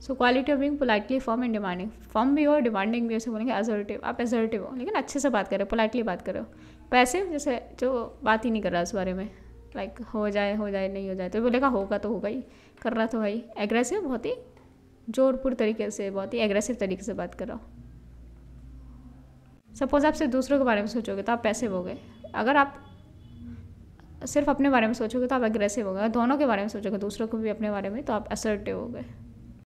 So quality of being politely form and demanding form भी हो demanding भी ऐसे बोलेंगे एजर्टिव आप एजर्टिव हो, लेकिन अच्छे से बात करो पोलाइटली बात करो. पैसिव जैसे जो बात ही नहीं कर रहा उस बारे में. लाइक हो जाए हो जाए, नहीं हो जाए. तो बोलेगा, होगा तो होगा ही. कर रहा तो भाई एग्रेसिव बहुत ही जोरपुर तरीके से, बहुत ही एग्रेसिव तरीके से बात कर रहा हो. सपोज़ आप सिर्फ़ दूसरों के बारे में सोचोगे तो आप पैसे हो गए. अगर आप सिर्फ़ अपने बारे में सोचोगे तो आप एग्रेसिव हो गए. दोनों के बारे में सोचोगे, दूसरों को भी अपने बारे में तो आप असर्टिव हो गए.